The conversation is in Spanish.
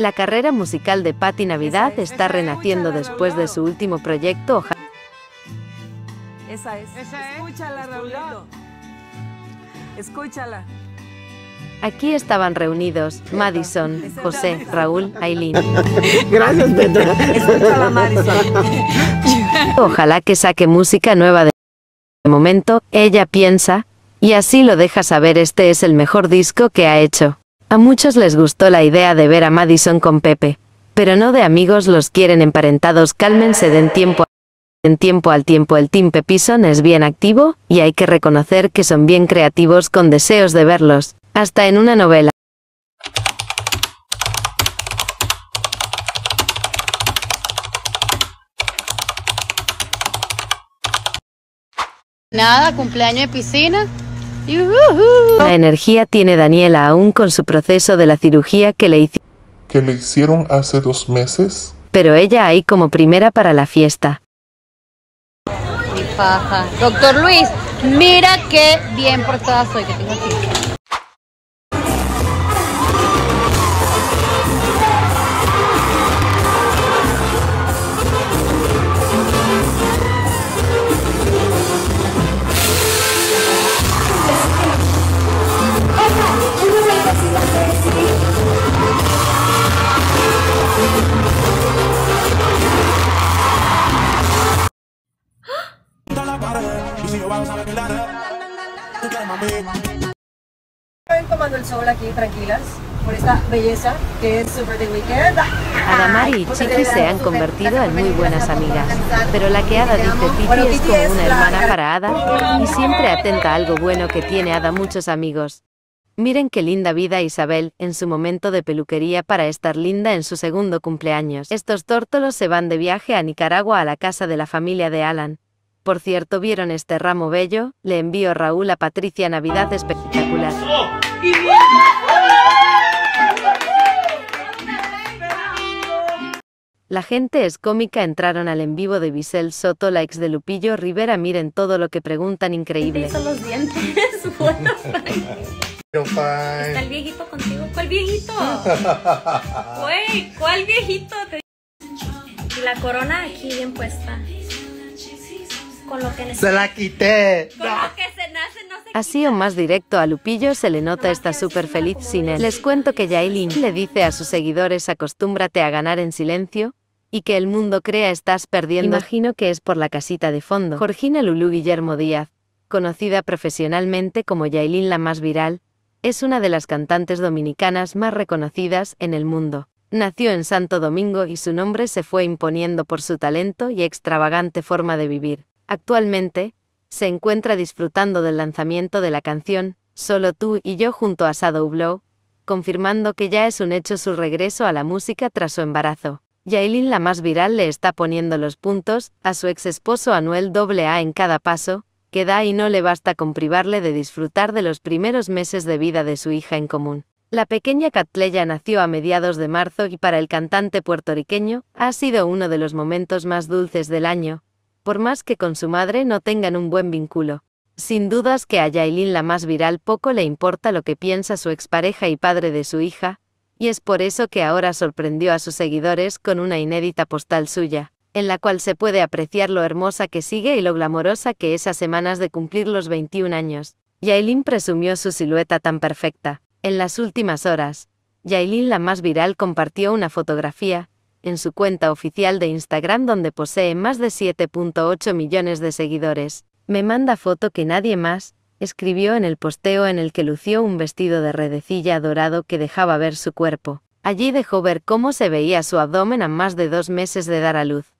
La carrera musical de Patti Navidad está renaciendo después de su último proyecto. Oja- Esa es. Esa es. Escúchala, Raulito. Escúchala. Aquí estaban reunidos Madison, José, Raúl, Aileen. Gracias, Petra. Escúchala, Marisol. Ojalá que saque música nueva de de momento, ella piensa, y así lo deja saber este es el mejor disco que ha hecho. A muchos les gustó la idea de ver a Madison con Pepe, pero no de amigos los quieren emparentados, cálmense, den tiempo. Tiempo al tiempo el Team Pepison es bien activo, y hay que reconocer que son bien creativos con deseos de verlos, hasta en una novela. Nada, cumpleaños de piscina. La energía tiene Daniela aún con su proceso de la cirugía que le hizo, que le hicieron hace dos meses. pero ella ahí como primera para la fiesta. Doctor Luis, mira qué bien portada soy que tengo aquí. Ven tomando el sol aquí tranquilas por esta belleza que es Super The Weekend. Adamari y Chiqui se han convertido en muy buenas amigas, pero la que Ada dice Titi es como una hermana para Ada, y siempre atenta a algo bueno que tiene Ada muchos amigos. Miren qué linda vida Isabel, en su momento de peluquería para estar linda en su segundo cumpleaños. Estos tórtolos se van de viaje a Nicaragua a la casa de la familia de Alan. Por cierto, ¿vieron este ramo bello? Le envío Raúl a Patricia Navidad espectacular. La gente es cómica, entraron al en vivo de Bisel Soto, la ex de Lupillo Rivera, miren todo lo que preguntan increíble. hizo los dientes. Bueno, Pero está el viejito contigo. ¿Cuál viejito? Güey, ¿cuál viejito? Te- Y la corona aquí bien puesta. Con lo que Se la quité. Con lo que se nace no se Así o más directo a Lupillo se le nota está súper feliz sin él. Les cuento que Yailin le dice a sus seguidores acostúmbrate a ganar en silencio, y que el mundo crea estás perdiendo. Imagino que es por la casita de fondo. Jorgina Lulú Guillermo Díaz, conocida profesionalmente como Yailin la más viral, es una de las cantantes dominicanas más reconocidas en el mundo. Nació en Santo Domingo y su nombre se fue imponiendo por su talento y extravagante forma de vivir. Actualmente, se encuentra disfrutando del lanzamiento de la canción Solo tú y yo junto a Shadow Blow, confirmando que ya es un hecho su regreso a la música tras su embarazo. Yailin la más viral le está poniendo los puntos a su ex esposo Anuel AA en cada paso, que da y no le basta con privarle de disfrutar de los primeros meses de vida de su hija en común. La pequeña Catleya nació a mediados de marzo y para el cantante puertorriqueño ha sido uno de los momentos más dulces del año, por más que con su madre no tengan un buen vínculo. Sin dudas que a Yailin la más viral poco le importa lo que piensa su expareja y padre de su hija, y es por eso que ahora sorprendió a sus seguidores con una inédita postal suya, en la cual se puede apreciar lo hermosa que sigue y lo glamorosa que es a semanas de cumplir los 21 años. Yailin presumió su silueta tan perfecta. En las últimas horas, Yailin la más viral compartió una fotografía, en su cuenta oficial de Instagram donde posee más de 7.8 millones de seguidores. Me manda foto que nadie más, escribió en el posteo en el que lució un vestido de redecilla dorado que dejaba ver su cuerpo. Allí dejó ver cómo se veía su abdomen a más de dos meses de dar a luz.